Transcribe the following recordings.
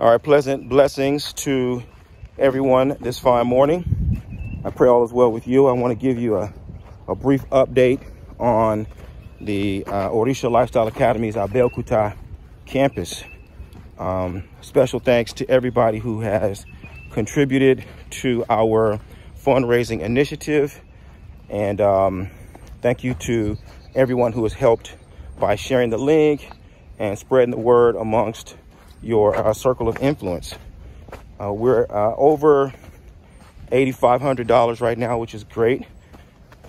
All right, pleasant blessings to everyone this fine morning. I pray all is well with you. I want to give you a, a brief update on the uh, Orisha Lifestyle Academy's Abeokuta campus. Um, special thanks to everybody who has contributed to our fundraising initiative. And um, thank you to everyone who has helped by sharing the link and spreading the word amongst your uh, circle of influence. Uh, we're uh, over $8,500 right now, which is great.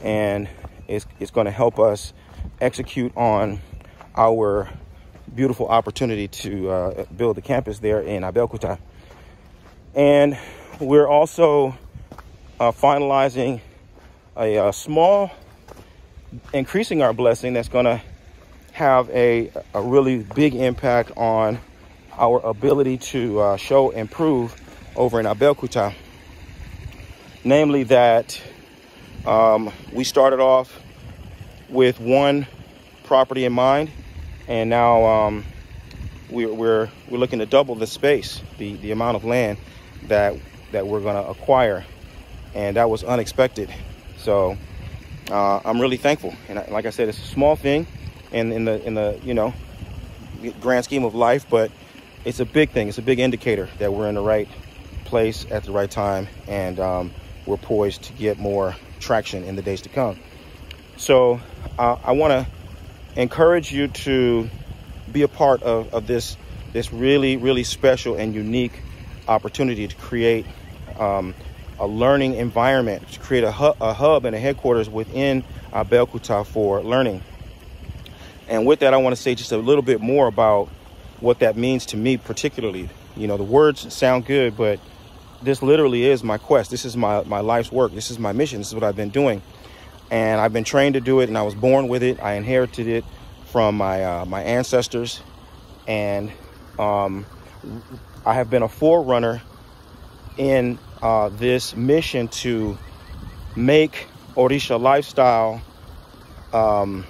And it's, it's going to help us execute on our beautiful opportunity to uh, build the campus there in Abeokuta. And we're also uh, finalizing a, a, small, increasing our blessing that's going to have a, a really big impact on our ability to uh, show and prove over in Abeokuta. Namely that um, we started off with one property in mind and now um, we're, we're, we're looking to double the space, the, the amount of land that, that we're gonna acquire. And that was unexpected. So uh, I'm really thankful. And like I said, it's a small thing in, in the, in the, you know, grand scheme of life, but it's a big thing. It's a big indicator that we're in the right place at the right time and um, we're poised to get more traction in the days to come. So uh, I want to encourage you to be a part of, of this this really really special and unique opportunity to create um, a learning environment to create a, hu a hub and a headquarters within uh, Abeokuta for learning and with that I want to say just a little bit more about what that means to me particularly. You know, the words sound good, but this literally is my quest. This is my, my life's work. This is my mission. This is what I've been doing. And I've been trained to do it and I was born with it. I inherited it from my, uh, my ancestors. And um, I have been a forerunner in uh, this mission to make Orisha lifestyle um,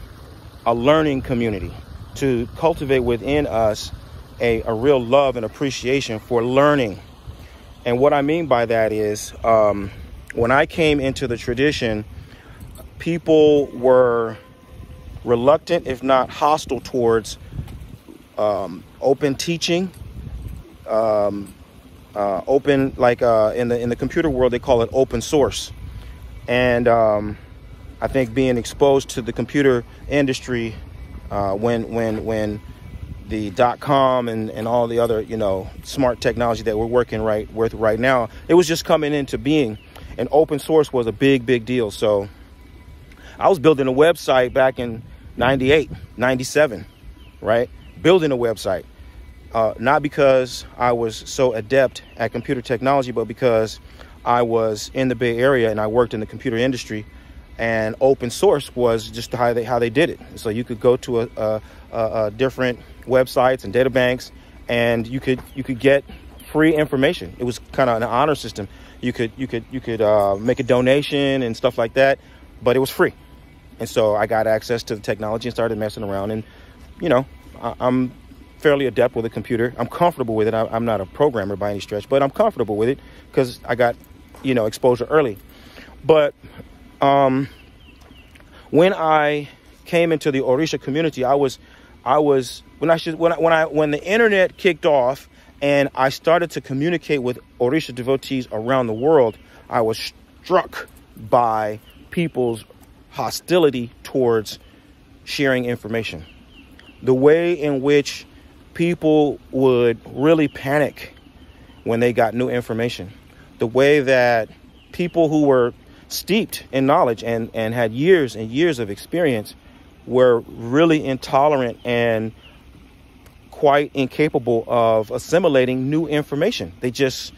a learning community, to cultivate within us a, a real love and appreciation for learning. And what I mean by that is um, when I came into the tradition, people were reluctant, if not hostile, towards um, open teaching. Um, uh, open, like uh, in the in the computer world, they call it open source. And um, I think being exposed to the computer industry uh, when when when the dot com and, and all the other, you know, smart technology that we're working right with right now, it was just coming into being. And open source was a big, big deal. So I was building a website back in 98, 97, right? Building a website. Uh, not because I was so adept at computer technology, but because I was in the Bay Area and I worked in the computer industry and open source was just how they how they did it. So you could go to a, a, a different websites and data banks, and you could you could get free information. It was kind of an honor system. You could you could you could uh, make a donation and stuff like that, but it was free. And so I got access to the technology and started messing around. And you know, I, am fairly adept with a computer. I'm comfortable with it. I, I'm not a programmer by any stretch, but I'm comfortable with it because I got you know exposure early. But um, when I came into the Orisha community, I was I was when I should when I, when I when the internet kicked off and I started to communicate with Orisha devotees around the world, I was struck by people's hostility towards sharing information. The way in which people would really panic when they got new information. The way that people who were steeped in knowledge and, and had years and years of experience were really intolerant and quite incapable of assimilating new information. They just,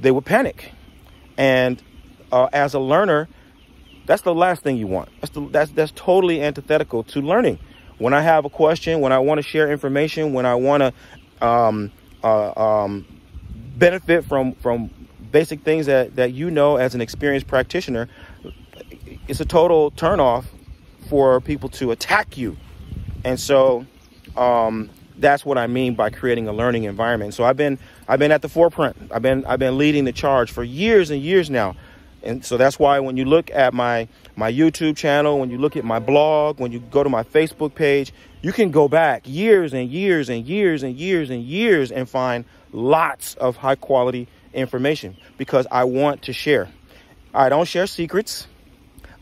they would panic. And uh, as a learner, that's the last thing you want. That's, the, that's, that's totally antithetical to learning. When I have a question, when I want to share information, when I want to um, uh, um, benefit from, from basic things that, that you know as an experienced practitioner, it's a total turnoff for people to attack you. And so um, that's what I mean by creating a learning environment. So I've been I've been at the forefront. I've been I've been leading the charge for years and years now. And so that's why when you look at my my YouTube channel, when you look at my blog, when you go to my Facebook page, you can go back years and years and years and years and years and find lots of high quality information because I want to share. I don't share secrets.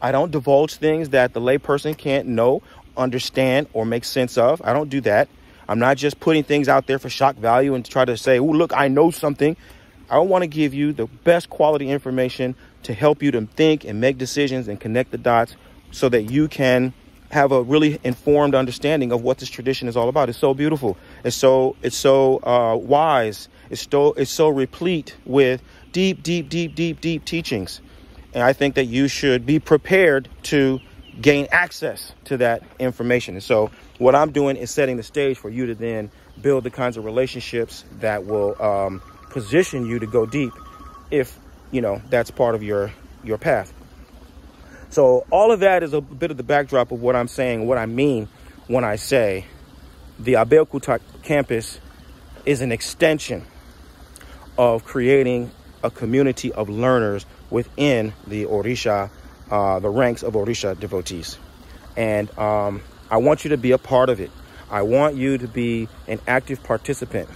I don't divulge things that the layperson can't know, understand, or make sense of. I don't do that. I'm not just putting things out there for shock value and to try to say, oh, look, I know something. I want to give you the best quality information to help you to think and make decisions and connect the dots so that you can have a really informed understanding of what this tradition is all about. It's so beautiful. It's so it's so uh, wise. It's so it's so replete with deep, deep, deep, deep, deep teachings. And I think that you should be prepared to gain access to that information. And so what I'm doing is setting the stage for you to then build the kinds of relationships that will um, position you to go deep if, you know, that's part of your, your path. So all of that is a bit of the backdrop of what I'm saying, what I mean when I say the Abeokuta campus is an extension of creating a community of learners within the Orisha uh, the ranks of Orisha devotees. And um, I want you to be a part of it. I want you to be an active participant.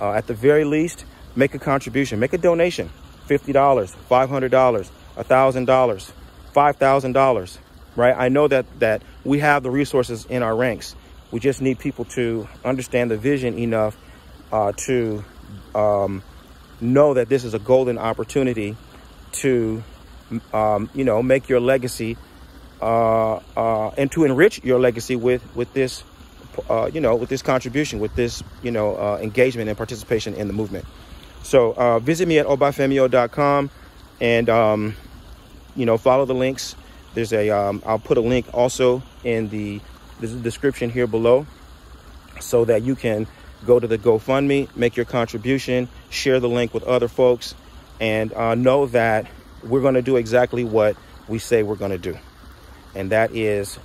Uh, at the very least, make a contribution, make a donation $50, $500, $1,000, $5,000, right? I know that, that we have the resources in our ranks. We just need people to understand the vision enough uh, to um, know that this is a golden opportunity to um, you know, make your legacy uh, uh, and to enrich your legacy with with this, uh, you know, with this contribution, with this, you know, uh, engagement and participation in the movement. So uh, visit me at obafemio.com and, um, you know, follow the links. There's a, um, I'll put a link also in the, the description here below so that you can go to the GoFundMe, make your contribution, share the link with other folks, and uh, know that we're going to do exactly what we say we're going to do. And that is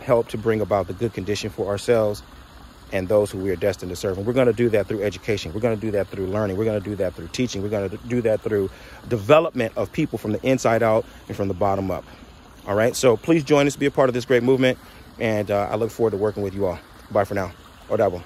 help to bring about the good condition for ourselves and those who we are destined to serve. And we're going to do that through education. We're going to do that through learning. We're going to do that through teaching. We're going to do that through development of people from the inside out and from the bottom up. All right. So please join us, be a part of this great movement. And uh, I look forward to working with you all. Bye for now. Odabo.